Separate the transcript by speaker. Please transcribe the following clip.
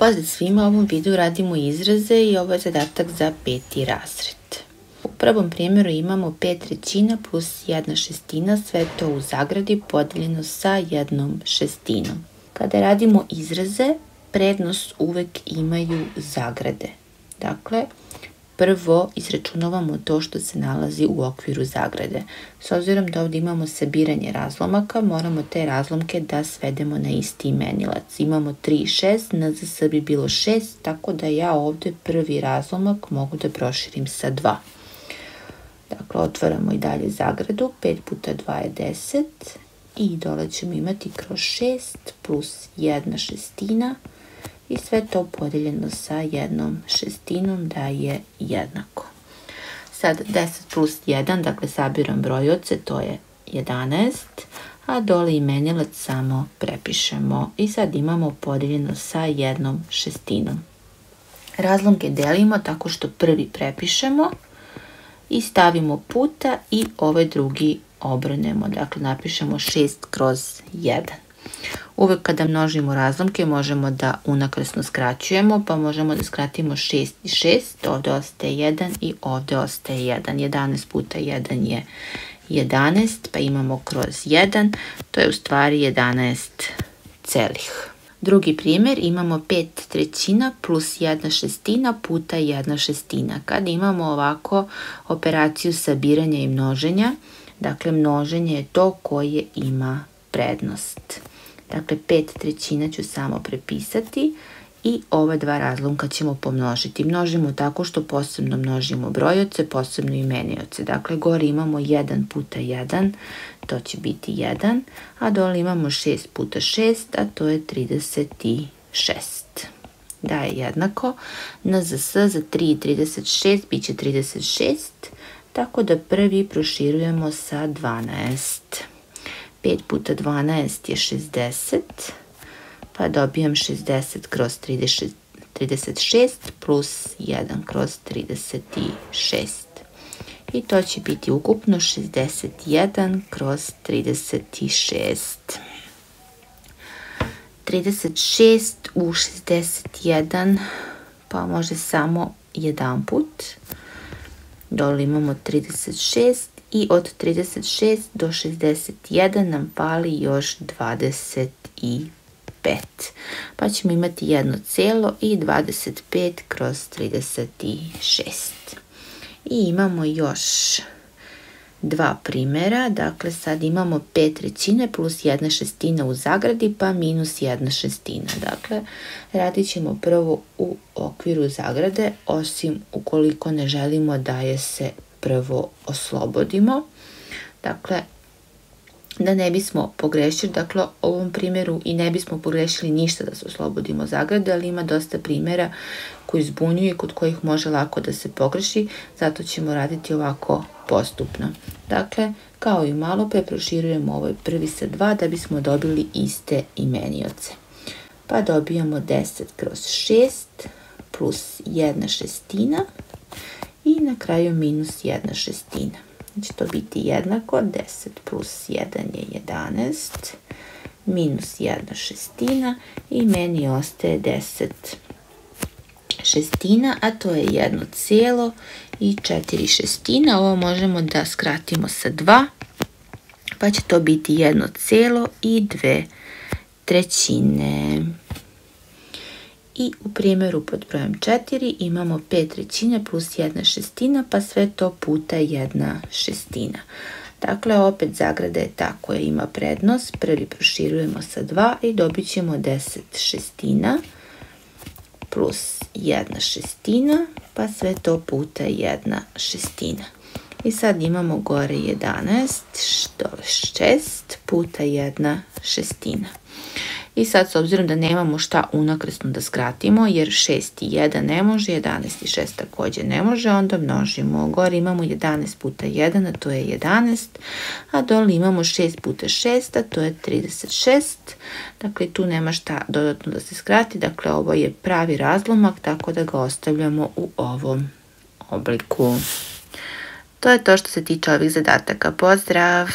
Speaker 1: Pozdrav svima, u ovom videu radimo izraze i ovo je zadatak za peti razred. U prvom primjeru imamo 5 trećina plus 1 šestina, sve to u zagradi podeljeno sa jednom šestinom. Kada radimo izraze, prednost uvek imaju zagrade. Dakle, prvo izračunavamo to što se nalazi u okviru zagrade. S obzirom da ovdje imamo sabiranje razlomaka, moramo te razlomke da svedemo na isti imenilac. Imamo 3 i 6, na bi bilo 6, tako da ja ovdje prvi razlomak mogu da proširim sa 2. Dakle, otvaramo i dalje zagradu, 5 puta 2 je 10 i dole ćemo imati kroz 6 plus 1 šestina, i sve to podeljeno sa jednom šestinom da je jednako. Sad 10 plus 1, dakle sabiram brojoce, to je 11, a dole imenilac samo prepišemo i sad imamo podijeljeno sa jednom šestinom. Razlomke delimo tako što prvi prepišemo i stavimo puta i ovaj drugi obrnemo, dakle napišemo 6 kroz 1. Uvek kada množimo razlomke možemo da unakrsno skraćujemo, pa možemo da skratimo 6 i 6, ovdje ostaje 1 i ovdje ostaje 1. 11 puta 1 je 11, pa imamo kroz 1, to je u stvari 11 celih. Drugi primjer, imamo 5 trećina plus 1 šestina puta 1 šestina. Kad imamo ovako operaciju sabiranja i množenja, dakle množenje je to koje ima prednost. Dakle, pet trećina ću samo prepisati i ova dva razlomka ćemo pomnožiti. Množimo tako što posebno množimo brojoce, posebno imenioce. Dakle, gore imamo 1 puta 1, to će biti 1, a dole imamo 6 puta 6, a to je 36. Da je jednako, na za s za 3 i 36 bit će 36, tako da prvi proširujemo sa 12. 5 puta 12 je 60, pa dobijam 60 kroz 36 plus 1 kroz 36. I to će biti ukupno 61 kroz 36. 36 u 61, pa može samo jedan put. Dole imamo 36 i od 36 do 61 nam pali još 25. Pa ćemo imati jedno celo i 25 kroz 36. I imamo još dva primjera, dakle sad imamo 5 trećine plus jedna šestina u zagradi pa minus jedna šestina. Dakle, radit ćemo prvo u okviru zagrade, osim ukoliko ne želimo da je se prvo oslobodimo. Dakle, da ne bismo pogrešili, dakle u ovom primjeru i ne bismo pogrešili ništa da se oslobodimo zagrade, ali ima dosta primjera koji zbunjuju i kod kojih može lako da se pogreši, zato ćemo raditi ovako postupno. Dakle, kao i malo pre proširujemo ovaj prvi sa 2 da bismo dobili iste imenioce. Pa dobijamo 10 kroz 6 plus 1 šestina i na kraju minus 1 šestina. Znači to biti jednako 10 plus 1 je 11 minus 1 šestina i meni ostaje 10 šestina, a to je jedno cijelo i 4 šestina. Ovo možemo da skratimo sa 2, pa će to biti jedno cijelo i dve trećine. I u primjeru pod brojem 4 imamo 5 trećine plus 1 šestina, pa sve to puta 1 šestina. Dakle, opet zagrada je ta koja ima prednost. Prvi proširujemo sa 2 i dobit ćemo 10 šestina plus 1 šestina, pa sve to puta 1 šestina. I sad imamo gore 11, što je 6 puta 1 šestina. I sad s obzirom da nemamo šta unakrsno da skratimo, jer 6 i 1 ne može, 11 i 6 također ne može, onda množimo. Gore imamo 11 puta 1, a to je 11, a dole imamo 6 puta 6, a to je 36. Dakle, tu nema šta dodatno da se skrati, dakle ovo je pravi razlomak, tako da ga ostavljamo u ovom obliku. To je to što se tiče ovih zadataka. Pozdrav!